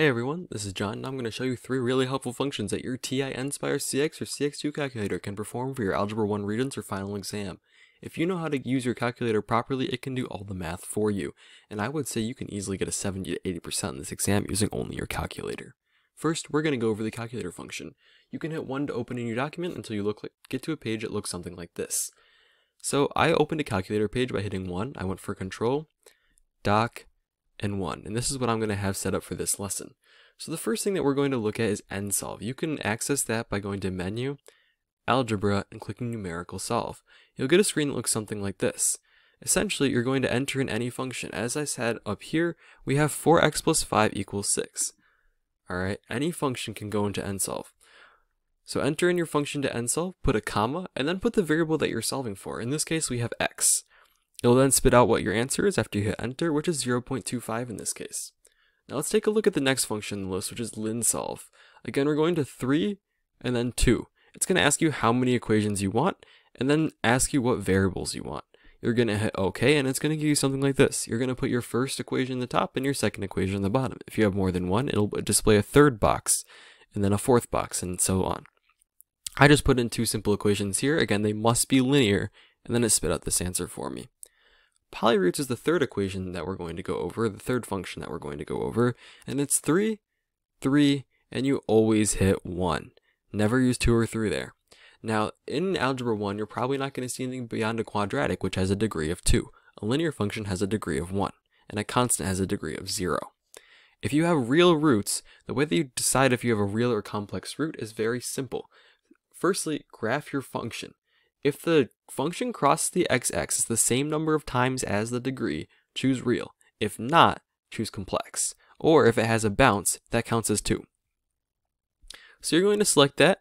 Hey everyone, this is John and I'm going to show you three really helpful functions that your TI Nspire CX or CX2 calculator can perform for your Algebra 1 Regents or final exam. If you know how to use your calculator properly, it can do all the math for you, and I would say you can easily get a 70 to 80% in this exam using only your calculator. First, we're going to go over the calculator function. You can hit 1 to open a new document until you look like, get to a page that looks something like this. So I opened a calculator page by hitting 1, I went for control, doc, and 1. And this is what I'm going to have set up for this lesson. So the first thing that we're going to look at is NSolve. You can access that by going to Menu, Algebra, and clicking Numerical Solve. You'll get a screen that looks something like this. Essentially, you're going to enter in any function. As I said up here, we have 4x plus 5 equals 6. Alright, any function can go into NSolve. So enter in your function to NSolve, put a comma, and then put the variable that you're solving for. In this case, we have x. It'll then spit out what your answer is after you hit enter, which is 0.25 in this case. Now let's take a look at the next function in the list, which is linsolve. Again, we're going to 3 and then 2. It's going to ask you how many equations you want, and then ask you what variables you want. You're going to hit OK, and it's going to give you something like this. You're going to put your first equation in the top and your second equation in the bottom. If you have more than one, it'll display a third box, and then a fourth box, and so on. I just put in two simple equations here. Again, they must be linear, and then it spit out this answer for me. Polyroots is the third equation that we're going to go over, the third function that we're going to go over, and it's 3, 3, and you always hit 1. Never use 2 or 3 there. Now, in Algebra 1, you're probably not going to see anything beyond a quadratic, which has a degree of 2. A linear function has a degree of 1, and a constant has a degree of 0. If you have real roots, the way that you decide if you have a real or complex root is very simple. Firstly, graph your function. If the function crosses the x-axis the same number of times as the degree, choose real. If not, choose complex. Or if it has a bounce, that counts as 2. So you're going to select that.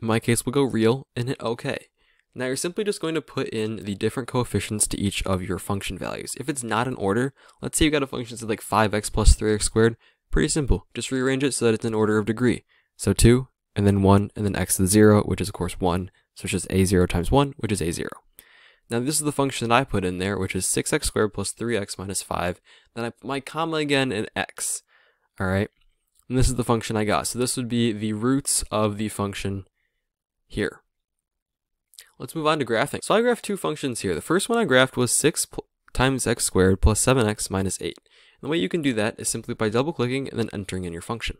In my case, we'll go real and hit OK. Now you're simply just going to put in the different coefficients to each of your function values. If it's not in order, let's say you've got a function that's like 5x plus 3x squared, pretty simple. Just rearrange it so that it's in order of degree. So 2, and then 1, and then x to the 0, which is of course 1, so it's just a0 times 1, which is a0. Now this is the function that I put in there, which is 6x squared plus 3x minus 5. Then I put my comma again in x. Alright, and this is the function I got. So this would be the roots of the function here. Let's move on to graphing. So I graphed two functions here. The first one I graphed was 6 times x squared plus 7x minus 8. And the way you can do that is simply by double clicking and then entering in your function.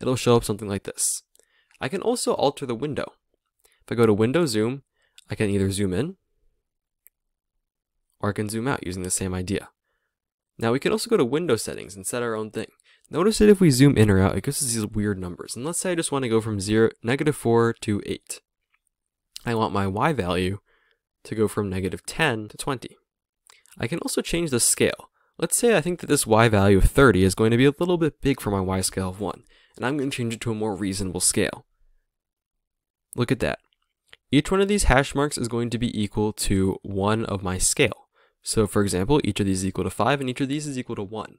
It'll show up something like this. I can also alter the window. If I go to window zoom, I can either zoom in or I can zoom out using the same idea. Now we can also go to window settings and set our own thing. Notice that if we zoom in or out, it gives us these weird numbers. And let's say I just want to go from 0, negative 4 to 8. I want my y value to go from negative 10 to 20. I can also change the scale. Let's say I think that this y value of 30 is going to be a little bit big for my y scale of 1, and I'm going to change it to a more reasonable scale. Look at that. Each one of these hash marks is going to be equal to one of my scale. So for example, each of these is equal to 5 and each of these is equal to 1.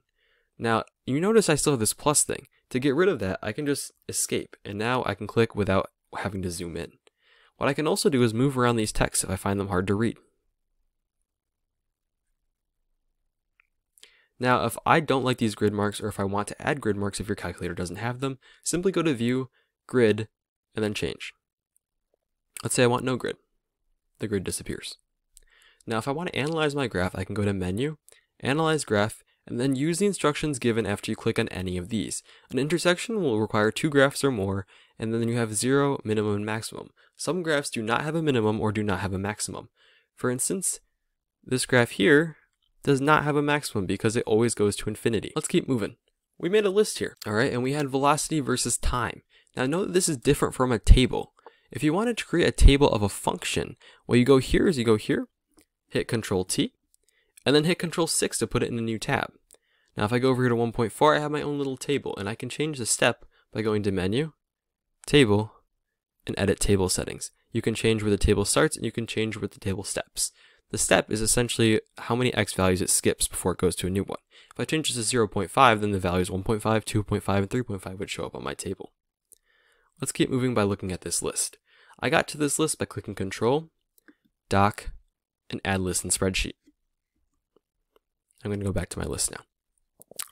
Now, you notice I still have this plus thing. To get rid of that, I can just escape, and now I can click without having to zoom in. What I can also do is move around these texts if I find them hard to read. Now, if I don't like these grid marks, or if I want to add grid marks if your calculator doesn't have them, simply go to View, Grid, and then Change. Let's say I want no grid. The grid disappears. Now if I want to analyze my graph, I can go to Menu, Analyze Graph, and then use the instructions given after you click on any of these. An intersection will require two graphs or more, and then you have zero, minimum, and maximum. Some graphs do not have a minimum or do not have a maximum. For instance, this graph here does not have a maximum because it always goes to infinity. Let's keep moving. We made a list here, alright, and we had velocity versus time. Now note that this is different from a table. If you wanted to create a table of a function, what you go here is you go here, hit Control T, and then hit Control 6 to put it in a new tab. Now if I go over here to 1.4, I have my own little table, and I can change the step by going to Menu, Table, and Edit Table Settings. You can change where the table starts, and you can change where the table steps. The step is essentially how many x values it skips before it goes to a new one. If I change this to 0.5, then the values 1.5, 2.5, and 3.5 would show up on my table. Let's keep moving by looking at this list. I got to this list by clicking Control, Doc, and Add List in Spreadsheet. I'm going to go back to my list now.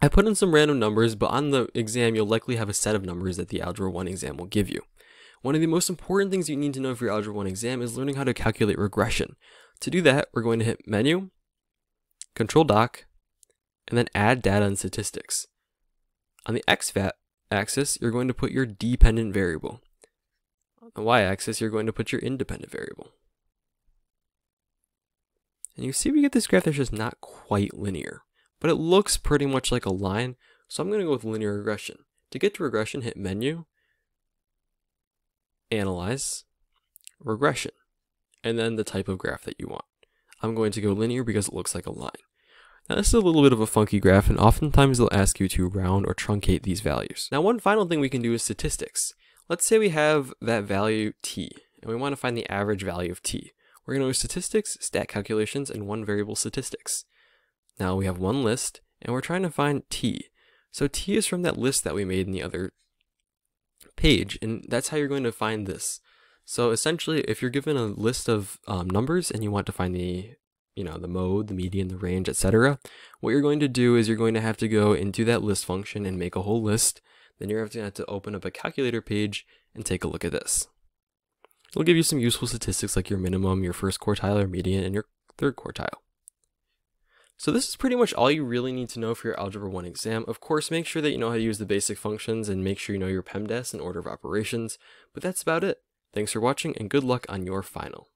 I put in some random numbers, but on the exam, you'll likely have a set of numbers that the Algebra 1 exam will give you. One of the most important things you need to know for your Algebra 1 exam is learning how to calculate regression. To do that, we're going to hit Menu, Control Doc, and then Add Data and Statistics. On the X axis, you're going to put your dependent variable. On the y-axis, you're going to put your independent variable. And you see we get this graph that's just not quite linear, but it looks pretty much like a line, so I'm going to go with linear regression. To get to regression, hit Menu, Analyze, Regression, and then the type of graph that you want. I'm going to go linear because it looks like a line. Now this is a little bit of a funky graph and oftentimes they'll ask you to round or truncate these values. Now one final thing we can do is statistics. Let's say we have that value t and we want to find the average value of t. We're going to do statistics, stat calculations, and one variable statistics. Now we have one list and we're trying to find t. So t is from that list that we made in the other page and that's how you're going to find this. So essentially if you're given a list of um, numbers and you want to find the you know, the mode, the median, the range, etc. What you're going to do is you're going to have to go into that list function and make a whole list. Then you're going to have to open up a calculator page and take a look at this. It'll give you some useful statistics like your minimum, your first quartile or median, and your third quartile. So this is pretty much all you really need to know for your Algebra 1 exam. Of course, make sure that you know how to use the basic functions and make sure you know your PEMDAS and order of operations, but that's about it. Thanks for watching and good luck on your final.